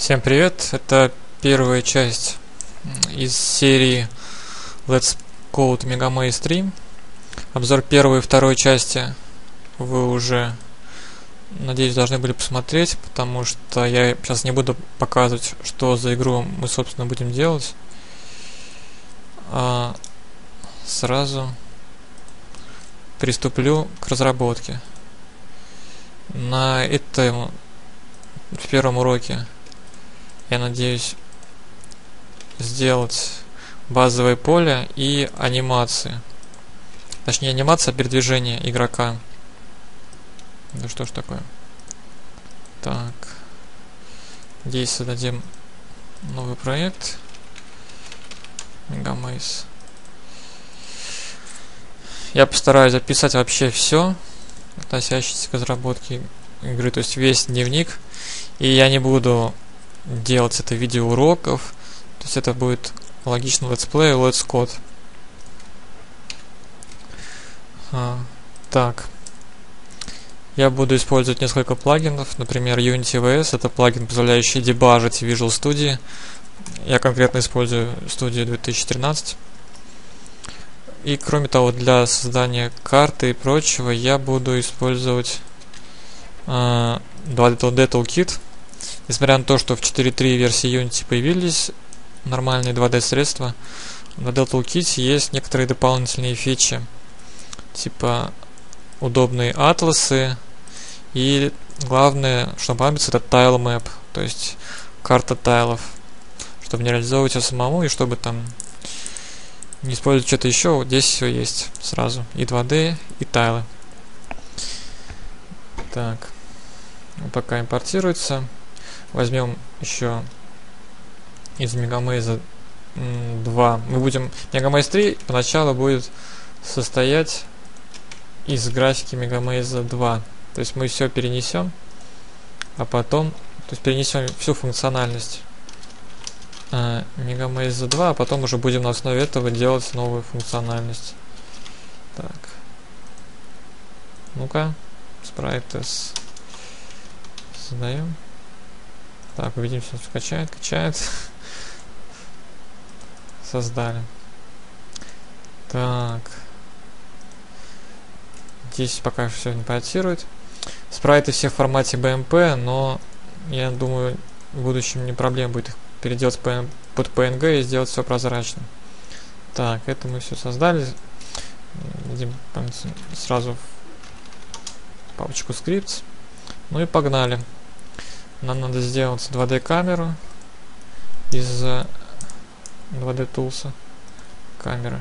Всем привет! Это первая часть из серии Let's Code Mega Maze 3. Обзор первой и второй части вы уже, надеюсь, должны были посмотреть, потому что я сейчас не буду показывать, что за игру мы, собственно, будем делать. А сразу приступлю к разработке. На этом в первом уроке я надеюсь сделать базовое поле и анимации. Точнее, анимация передвижения игрока. Да что ж такое? Так. Здесь создадим новый проект. Megamaze. Я постараюсь записать вообще все, относящееся к разработке игры, то есть весь дневник. И я не буду делать это видео уроков. То есть это будет аналогично let's play Let's Code. А, так. Я буду использовать несколько плагинов, например, Unity VS, это плагин, позволяющий дебажить Visual Studio. Я конкретно использую Studio 2013. И кроме того, для создания карты и прочего я буду использовать э, 2D Toolkit. Несмотря на то, что в 4.3 версии Unity появились нормальные 2D средства, в 2D Toolkit есть некоторые дополнительные фичи, типа удобные атласы и главное, что понадобится, это tile map, то есть карта тайлов, чтобы не реализовывать ее самому и чтобы там не использовать что-то еще, вот здесь все есть сразу, и 2D, и тайлы. Так, пока импортируется. Возьмем еще из Megamaze 2. Мы будем... Megamaze 3 поначалу будет состоять из графики Megamaze 2. То есть мы все перенесем, а потом... То есть перенесем всю функциональность э, Megamaze 2, а потом уже будем на основе этого делать новую функциональность. Так. Ну-ка. S. Создаем. Так, увидим, все качает, качает. Создали. Так. Здесь пока все не проектирует. Спрайты все в формате BMP, но я думаю, в будущем не проблема будет их переделать под PNG и сделать все прозрачно. Так, это мы все создали. Идем сразу папочку скрипт. Ну и погнали. Нам надо сделать 2D камеру из 2D Tools камеры.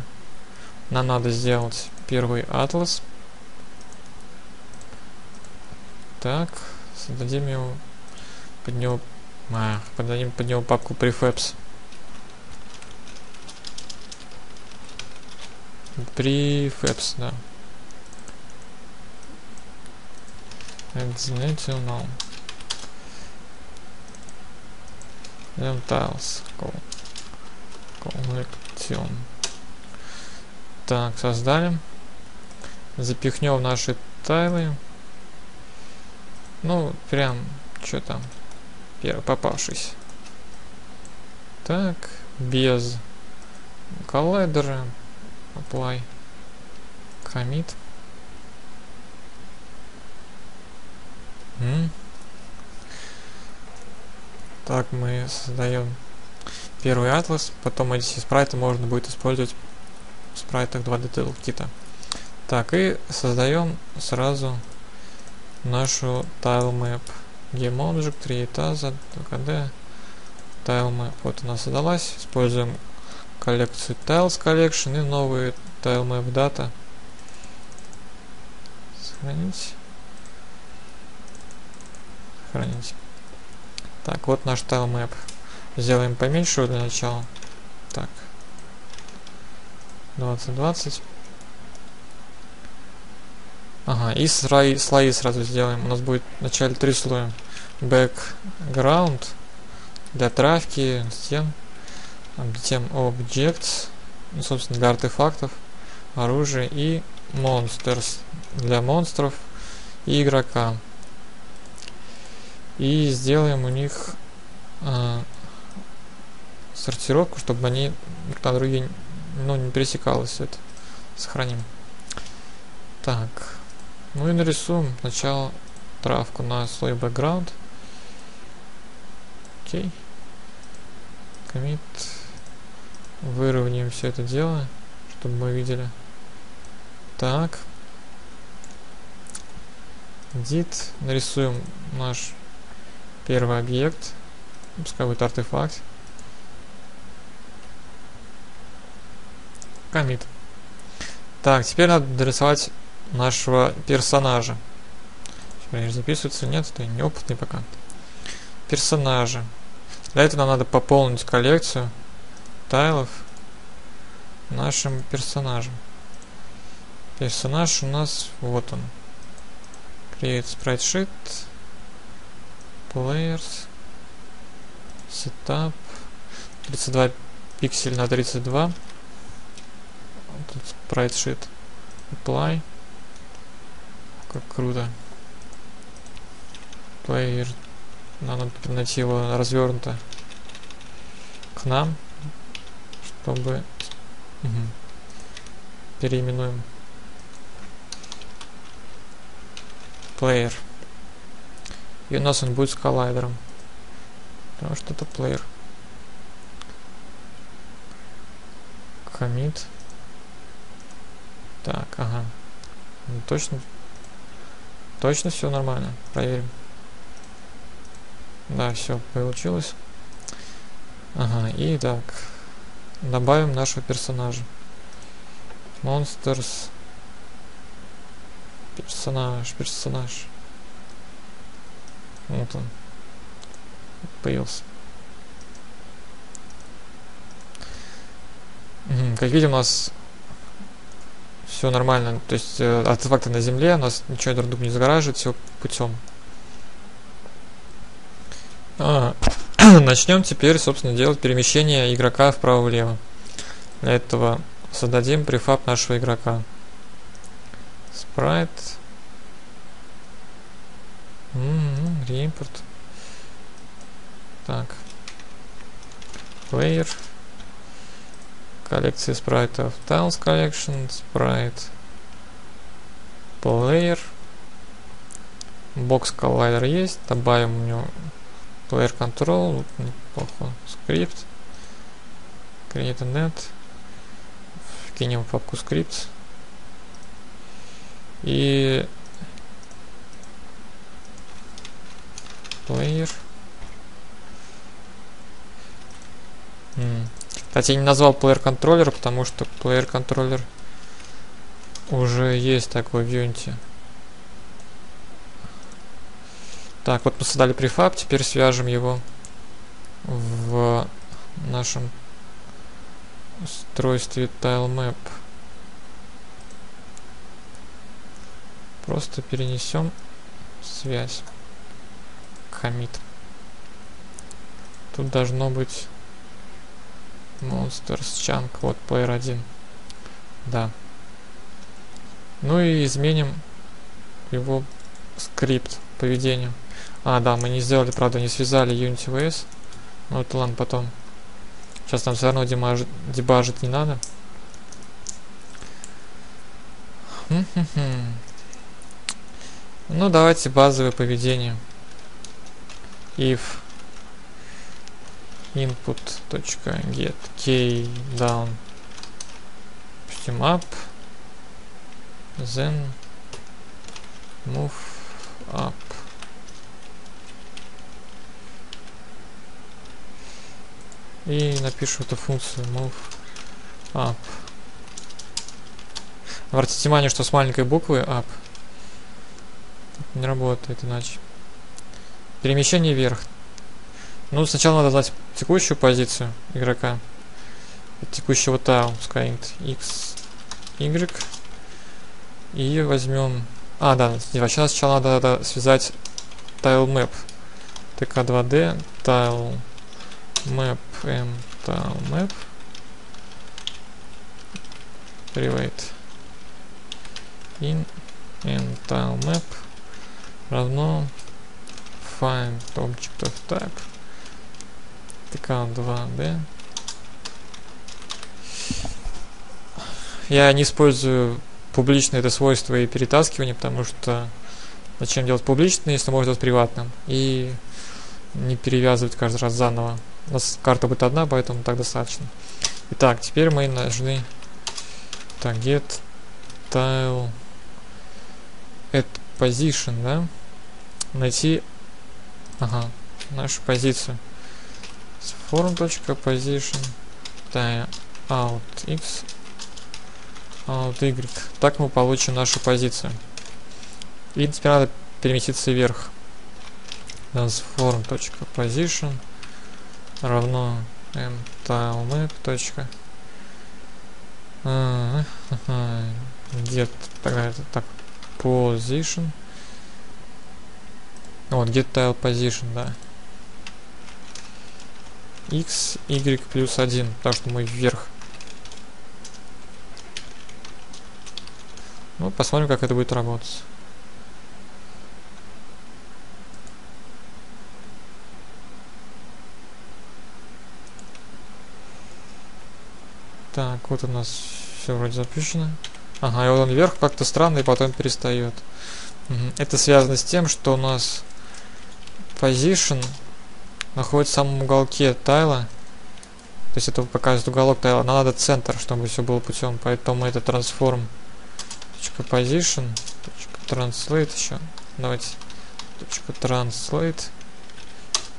Нам надо сделать первый атлас. Так, создадим его под него, а, подадим под него папку prefabs. Prefabs, да. Tiles. Collection. Так, создали. Запихнем наши тайлы. Ну, прям, что там, первый попавшийся. Так, без коллайдера. Apply. Commit. М так, мы создаем первый атлас, потом эти спрайты можно будет использовать в спрайтах 2D кита. Так, и создаем сразу нашу tile map. GameObject, 3 этажа, ТКД, tile map. Вот она создалась. Используем коллекцию tiles collection и новые tile map data. Сохранить. Сохранить. Так, вот наш tilemap. Сделаем поменьше для начала. Так. 20-20. Ага, и слои, слои сразу сделаем. У нас будет вначале три слоя. Background для травки, стен. Затем Objects, ну, собственно, для артефактов, оружия и Monsters для монстров и игрока и сделаем у них а, сортировку, чтобы они друг на друге ну, не пересекалось это. Сохраним. Так. Ну и нарисуем сначала травку на слой background. Окей. Commit. Выровняем все это дело, чтобы мы видели. Так. Edit. Нарисуем наш первый объект. Пускай будет артефакт. Commit. Так, теперь надо дорисовать нашего персонажа. Сейчас записывается нет, ты неопытный пока. Персонажа. Для этого нам надо пополнить коллекцию тайлов нашим персонажем. Персонаж у нас вот он. Create sprite sheet. Players. Setup. 32 пиксель на 32. Тут sprite sheet. Apply. Как круто. Player. Надо найти его развернуто к нам, чтобы угу. переименуем player. И у нас он будет с коллайдером. Потому что это player. Commit. Так, ага. Ну, точно. Точно все нормально. Проверим. Да, все получилось. Ага, и так. Добавим нашего персонажа. Monsters. Персонаж, персонаж. Вот он. Появился. Как видим, у нас все нормально. То есть э, артефакты на земле, у нас ничего друг не загораживает, все путем. А, начнем теперь, собственно, делать перемещение игрока вправо-влево. Для этого создадим префаб нашего игрока. Спрайт. М-м, реимпорт. Так. Player. Коллекции спрайтов. Tiles Collection, Sprite, Player, Box Collider есть, добавим у него Player Control, неплохо, скрипт, Create Net, кинем в папку скрипт и Player. Mm. Кстати, я не назвал player контроллер, потому что player контроллер уже есть такой в Unity. Так, вот мы создали префаб, теперь свяжем его в нашем устройстве TileMap. Просто перенесем связь. Commit. Тут должно быть Monsters Chunk, вот player 1. Да. Ну и изменим его скрипт поведению. А, да, мы не сделали, правда, не связали Unity VS. Ну это ладно, потом. Сейчас нам все равно дебажить, дебажить не надо. Ну, давайте базовое поведение. If input.get key down допустим up then move up. И напишу эту функцию move up. Обратите внимание что с маленькой буквы up не работает иначе. Перемещение вверх ну, сначала надо знать текущую позицию игрока. Текущего тау, пускай x, y. И возьмем... А, да, сейчас сначала надо, надо связать tile map. tk2d, tile map, m, tile map. Private. In, m, tile map равно find object of type Account 2D. Я не использую публичное это свойство и перетаскивание, потому что зачем делать публичное, если можно делать приватным. И не перевязывать каждый раз заново. У нас карта будет одна, поэтому так достаточно. Итак, теперь мы должны так, get tile at position, да? Найти, ага, нашу позицию. form.position out x out y. Так мы получим нашу позицию. И теперь надо переместиться вверх. transform.position равно mtilemap. Get тогда это так position. Вот, get tile position, да. X, y плюс 1, потому что мы вверх. Ну, посмотрим, как это будет работать. Так, вот у нас все вроде запущено. Ага, и вот он вверх как-то странно и потом перестает. Угу. Это связано с тем, что у нас position находится в самом уголке тайла. То есть это показывает уголок тайла. Нам надо центр, чтобы все было путем. Поэтому это transform .position .translate еще. Давайте .translate.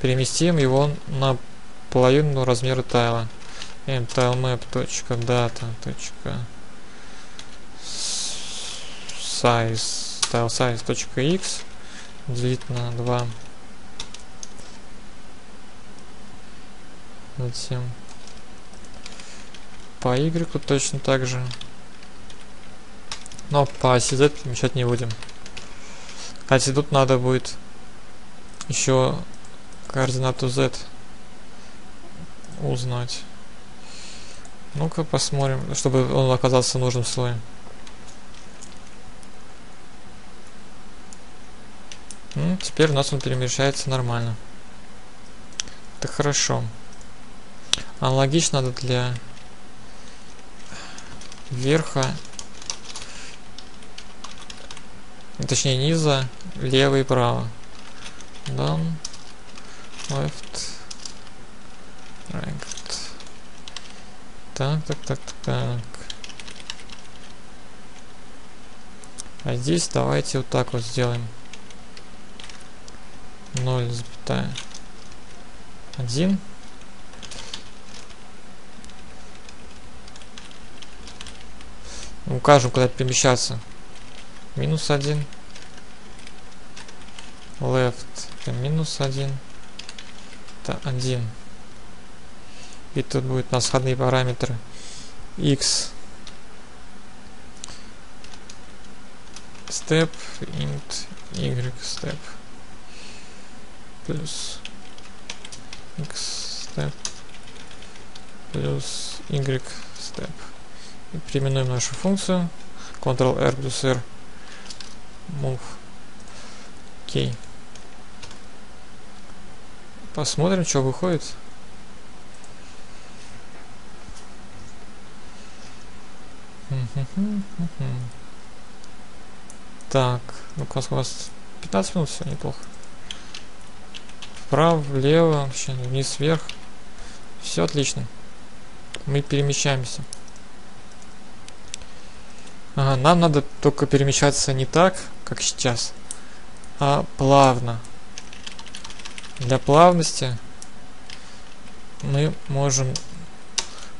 Переместим его на половину размера тайла mtilemap.data. size style size.x делить на 2 затем по y точно так же но по оси z мешать не будем кстати тут надо будет еще координату z узнать ну-ка посмотрим, чтобы он оказался в нужном слое. Ну, теперь у нас он перемещается нормально. Это хорошо. Аналогично надо для верха, точнее низа, лево и право. Down, left, right. Так, так, так, так. А здесь давайте вот так вот сделаем. 0, запятая. 1. Укажем, куда перемещаться. Минус 1. Left. Минус 1. Это 1 и тут будет у нас входные параметры. X step int y. Step плюс x step плюс y. Step переименуем нашу функцию Ctrl-R плюс R move окей посмотрим что выходит Так, ну-ка у вас 15 минут, все неплохо. Вправо, влево, вниз, вверх. Все отлично. Мы перемещаемся. Ага, нам надо только перемещаться не так, как сейчас, а плавно. Для плавности мы можем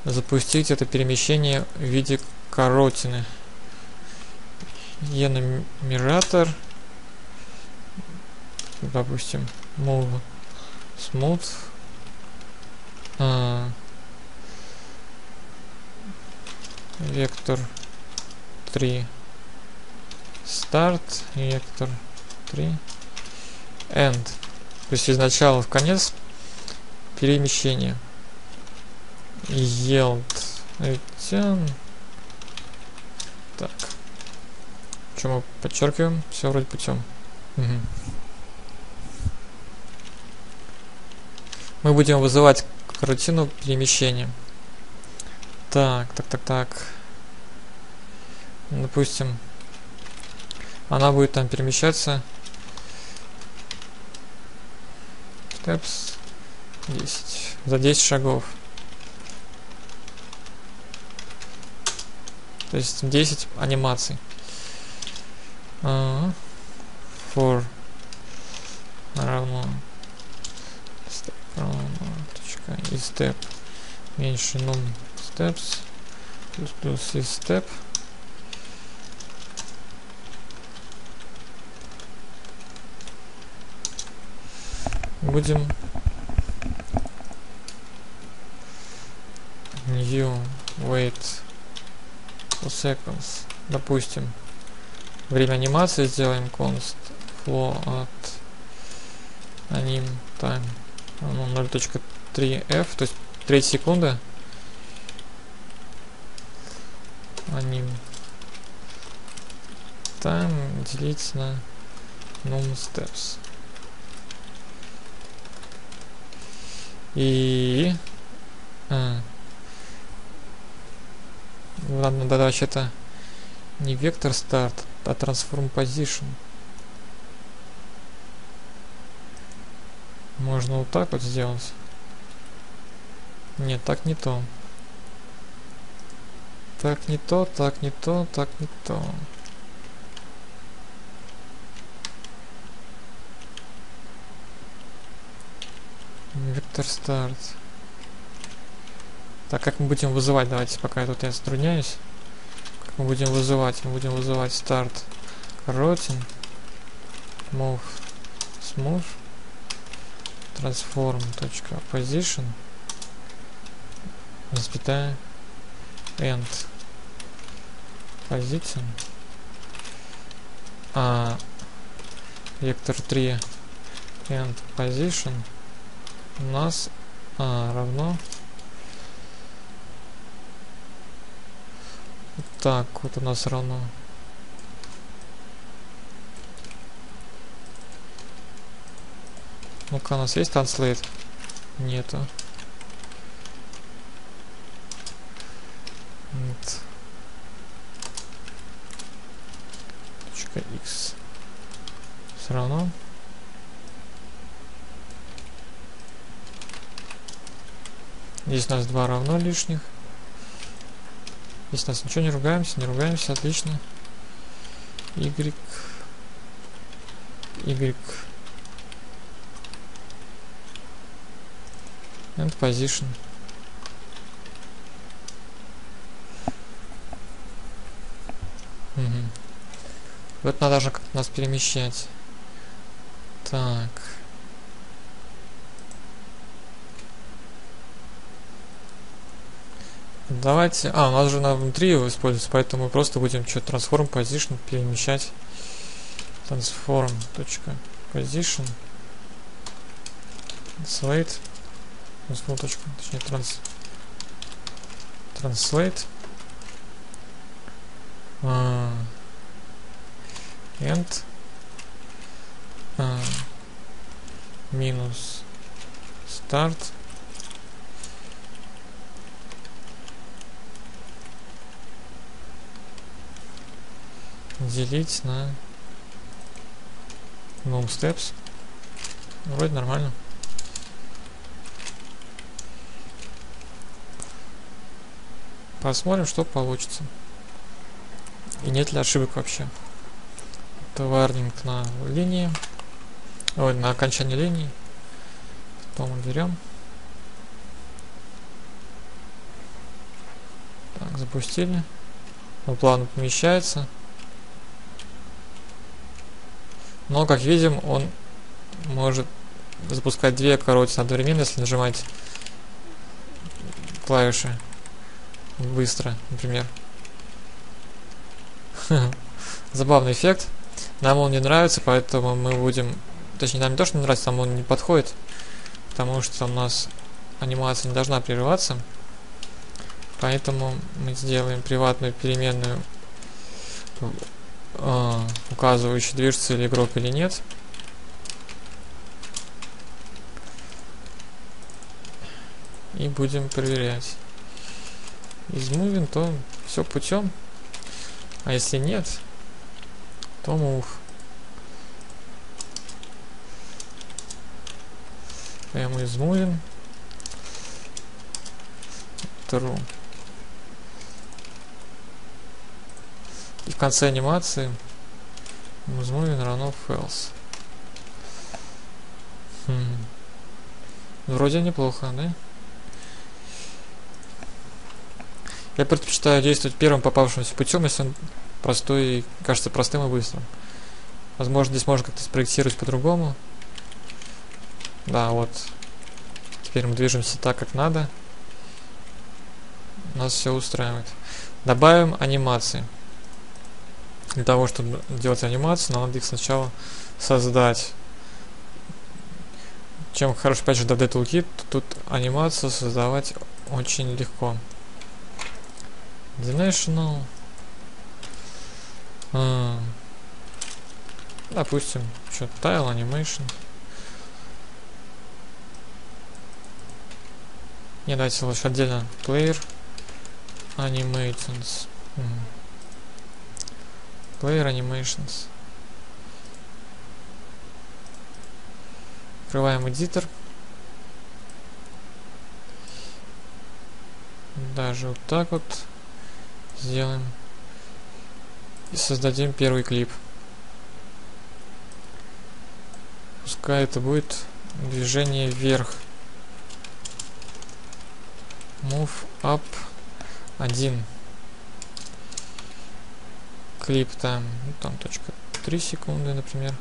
запустить это перемещение в виде коротины. Енумератор. Допустим, move smooth. А, вектор 3 start, вектор 3 end. То есть из начала в конец перемещение. Yield return так. Что мы подчеркиваем? Все вроде путем. Угу. Мы будем вызывать картину перемещения. Так, так, так, так. Допустим, она будет там перемещаться. Steps 10. За 10 шагов. То есть 10 анимаций. For равно step равно точка и step меньше num steps плюс плюс и step будем new wait for seconds. Допустим время анимации сделаем const flow от anim time. Ну, 0.3f то есть треть секунды. Anim time делить на num steps и а. ладно да вообще-то не вектор старт а transform position можно вот так вот сделать? Нет так не то. Так не то так не то так не то Вектор старт. Так, как мы будем вызывать? Давайте, пока я тут я затрудняюсь. Как мы будем вызывать? Мы будем вызывать старт routine move smooth transform точка position запятая end position а вектор 3 end position у нас а, равно так вот у нас равно ну-ка у нас есть translate нету Нет. Точка x все равно Здесь нас два равно лишних. Здесь нас ничего не ругаемся, не ругаемся, отлично. Y. Y. And position. Угу. Вот надо же как нас перемещать. Так. Давайте... А, у нас же на внутри его используется, поэтому мы просто будем что-то transform position перемещать. Transform. Position. Translate. Ну, точка, точнее, транс... Translate. А, end. А, минус start. Делить на num steps. Вроде нормально. Посмотрим, что получится. И нет ли ошибок вообще. Это warning на линии. Ой, на окончании линии. Потом уберем. Так, запустили. Он плавно помещается. Но, как видим, он может запускать две коротины одновременно, если нажимать клавиши быстро, например. Забавный эффект. Нам он не нравится, поэтому мы будем... Точнее, нам не то, что не нравится, нам он не подходит. Потому что у нас анимация не должна прерываться. Поэтому мы сделаем приватную переменную э, указывающий, движется ли игрок или нет. И будем проверять. Из moving, то все путем. А если нет, то move. m из moving. True. И в конце анимации is moving равно false. Хм. Вроде неплохо, да? Я предпочитаю действовать первым попавшимся путем, если он простой и кажется простым и быстрым. Возможно, здесь можно как-то спроектировать по-другому. Да, вот. Теперь мы движемся так, как надо. Нас все устраивает. Добавим анимации. Для того, чтобы делать анимацию, нам надо их сначала создать. Чем хорош, опять же, 2D Toolkit, тут анимацию создавать очень легко. Dimensional. А, допустим, что Tile Animation. Не дайте лучше отдельно Player Animations. Player Animations. Открываем эдитор. Даже вот так вот сделаем. И создадим первый клип. Пускай это будет движение вверх. Move up 1. Клип там, ну, там точка 3 секунды, например.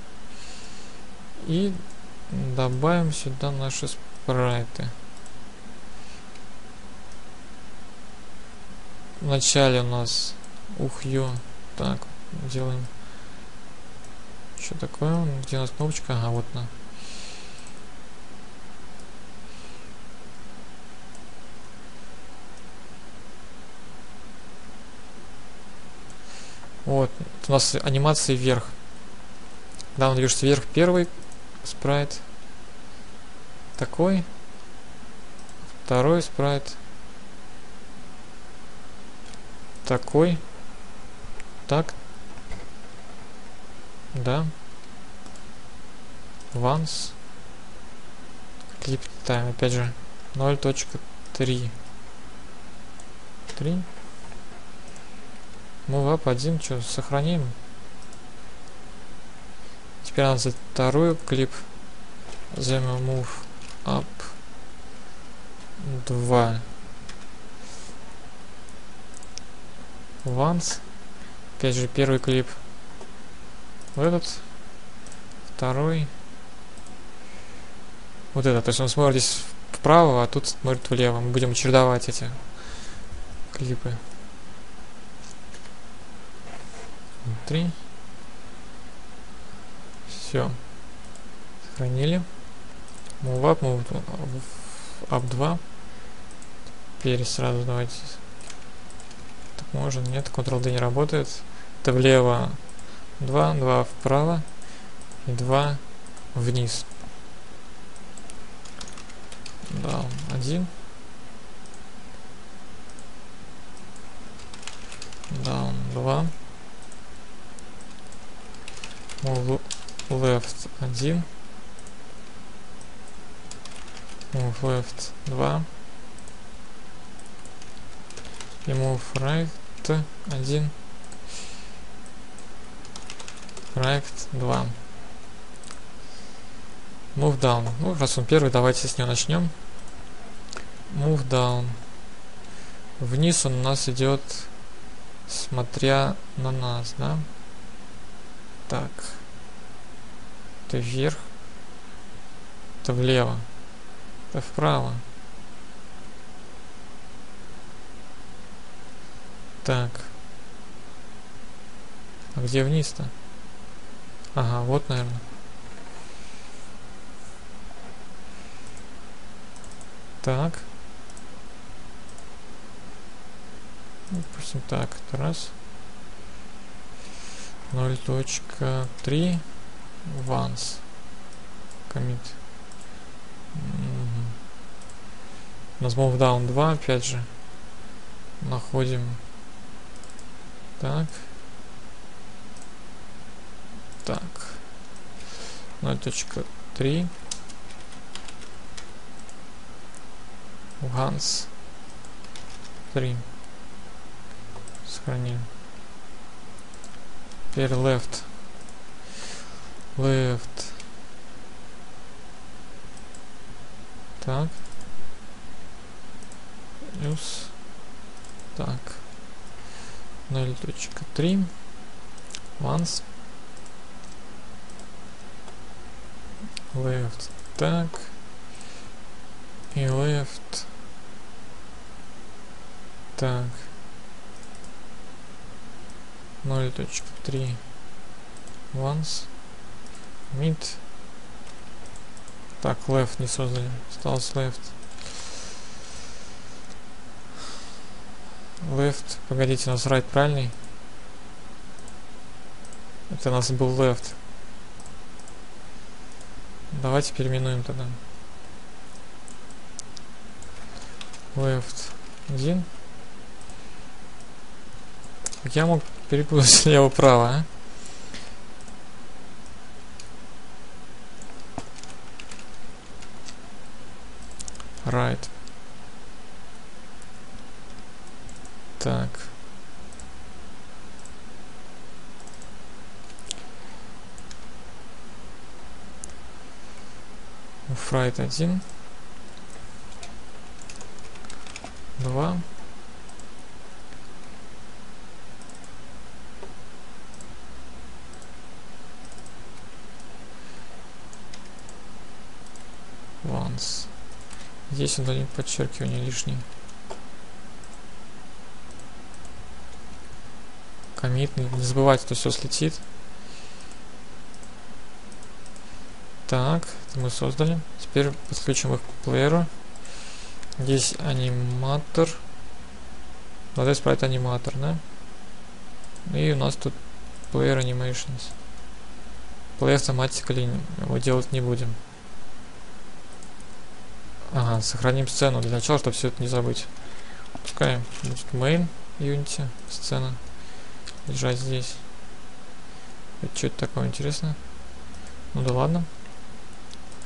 И добавим сюда наши спрайты. Вначале у нас ухью. Так, делаем. Что такое? Где у нас кнопочка? Ага, вот на. Вот, у нас анимация вверх. Да, он движется вверх первый спрайт. Такой. Второй спрайт. такой. Так. Да. Once. Clip time, опять же, 0.3. 3. Move up 1, что, сохраним. Теперь надо за вторую клип. Займем move up 2. Once. Опять же, первый клип в этот. Второй. Вот это. То есть он смотрит здесь вправо, а тут смотрит влево. Мы будем чередовать эти клипы. Три. Все. Сохранили. Move up, move up 2. Теперь сразу давайте можно, нет, Ctrl-D не работает. Это влево 2, 2 вправо и 2 вниз. Down 1. Down 2. Move left 1. Move left 2. И move right Т1 проект 2 move down. Ну раз он первый давайте с него начнем. Move down. Вниз он у нас идет смотря на нас да так это вверх это влево это вправо Так. А где вниз-то? Ага, вот, наверное. Так. Допустим, так. Это раз. 0.3 once. Commit. Угу. Move down 2, опять же. Находим. Так. Так. 0.3. Ганс. 3. Сохраним. Теперь left. Left. Так. Плюс. Так. 0.3. Once. Left. Так. И left. Так. 0.3 once mid так left не создали. Осталось left left погодите у нас right правильный? Это у нас был left давайте переименуем тогда. Left 1 я мог перепутать слева-право, а? Right. Так. Фрайт один. Два. Once. Здесь он дадим подчеркивание лишний. Комит, не забывайте, что все слетит. Так, это мы создали. Теперь подключим их к плееру. Здесь аниматор. Здесь спрайт аниматор, да? И у нас тут player animations. Play automatically мы делать не будем. Ага, сохраним сцену для начала, чтобы все это не забыть. Пускай будет main Unity сцена лежать здесь. Это что это такое интересно? Ну да ладно.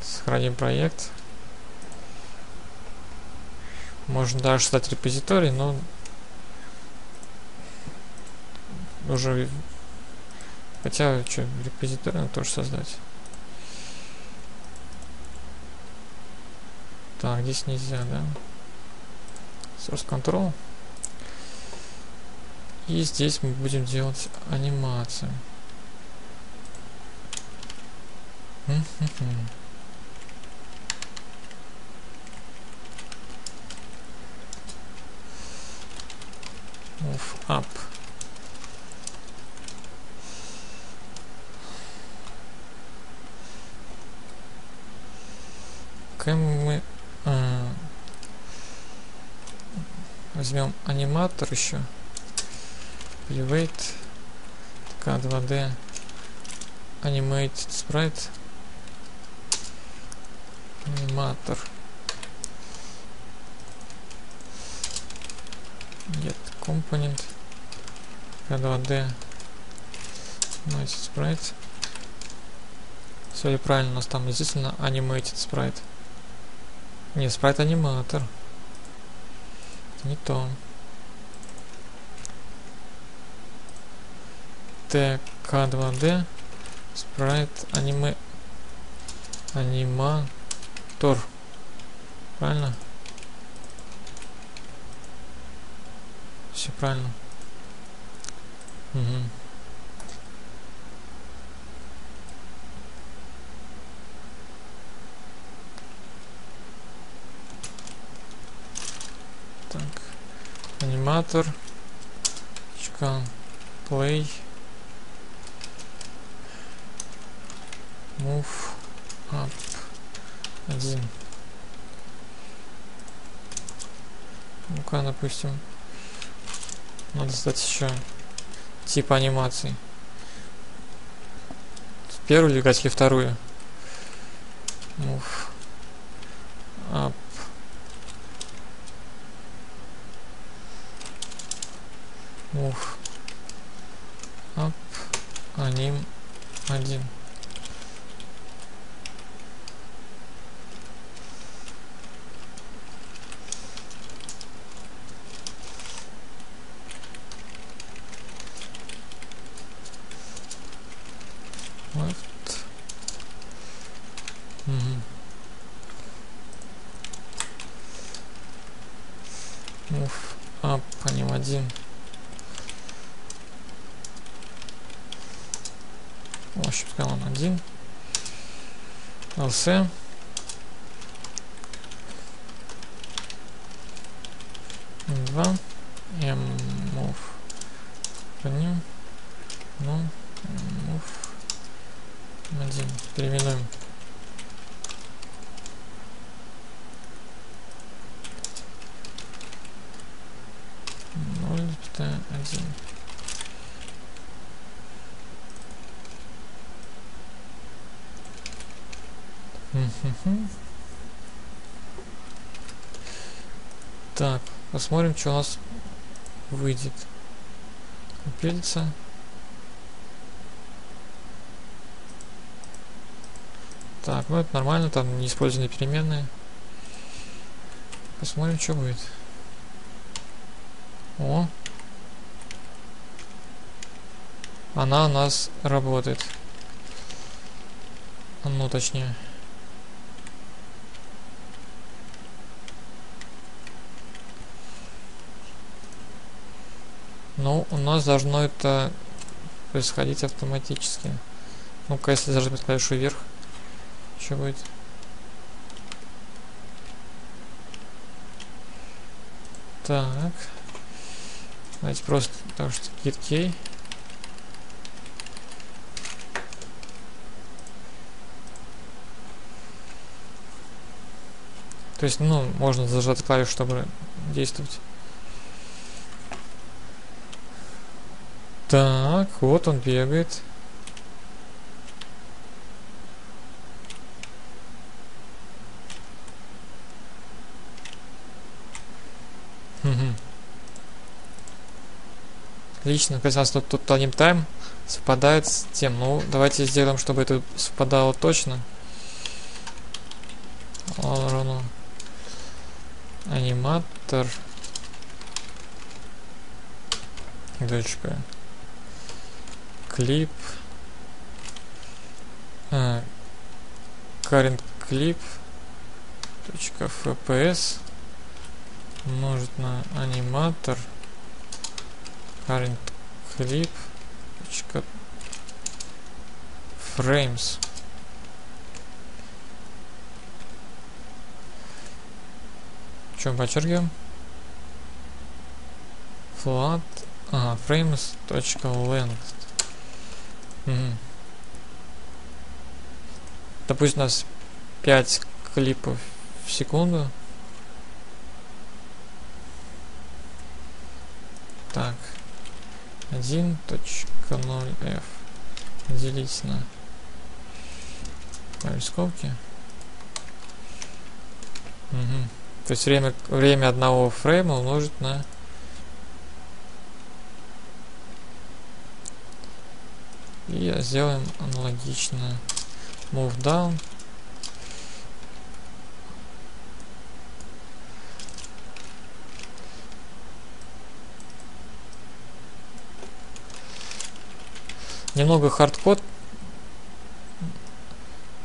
Сохраним проект. Можно даже создать репозиторий, но уже хотя что репозиторий надо тоже создать. Так, здесь нельзя, да? Source Control. И здесь мы будем делать анимацию. Move up. Кэм мы а, возьмем аниматор еще. Private. K2D. Animated Sprite. Аниматор. Get Component. K2D. Animated Sprite. Все ли правильно у нас там действительно Animated Sprite. Не, спрайт аниматор. Не то. ТК2D. Спрайт аниме... Аниматор. Правильно? Все правильно. Угу. Аниматор. Play move up один. Ну-ка допустим надо создать еще тип анимации. Первую двигать или вторую? Move up move up anim 1. Left. Мгм. Move up anim 1. В общем, сказал один. LC. Два. M move. Храним. Ну, move. Один. Переименуем. Ноль, запятая, один. Мгм. Так, посмотрим, что у нас выйдет. Купельца. Так, ну это нормально, там неиспользованные переменные. Посмотрим, что будет. О. Она у нас работает. Ну, точнее. Ну, у нас должно это происходить автоматически. Ну-ка, если зажать клавишу вверх, что будет? Так. Давайте просто так что key. То есть, ну, можно зажать клавишу, чтобы действовать. Так, вот он бегает. Мгм. Отлично, как раз тут, тут time совпадает с тем. Ну, давайте сделаем, чтобы это совпадало точно. Равно. Аниматор. Дочка. Клип. А, current clip. Fps умножить на аниматор. Current clip frames. Чем подчеркиваем? Flat ага, frames. Точка length угу. допустим у нас 5 клипов в секунду Так. 1.0f делить на скобки. Угу. То есть время, время одного фрейма умножить на и сделаем аналогично move down Немного hardcode,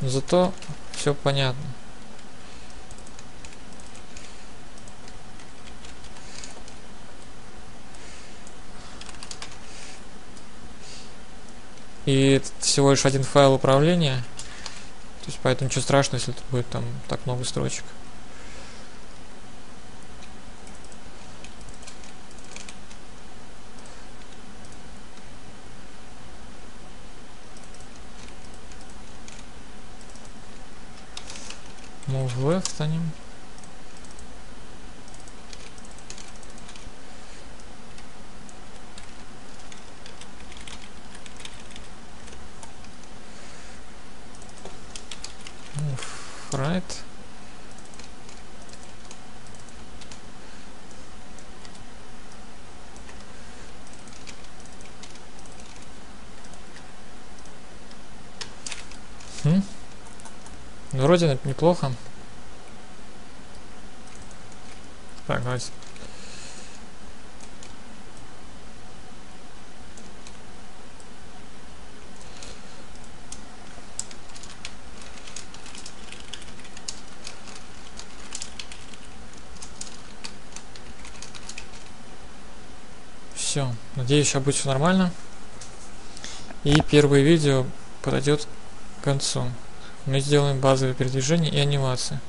но зато все понятно. И это всего лишь один файл управления. То есть поэтому ничего страшного, если тут будет там так много строчек. Move left станем. Move right. М? Ну, вроде неплохо. Так, давайте. Все, надеюсь, сейчас будет все нормально. И первое видео подойдет концу. Мы сделаем базовые передвижения и анимации.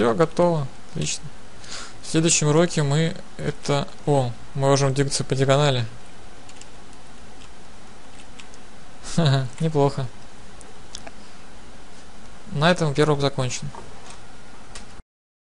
Все, готово. Отлично. В следующем уроке мы это... О, мы можем двигаться по диагонали. Ха-ха, неплохо. На этом первый урок закончен.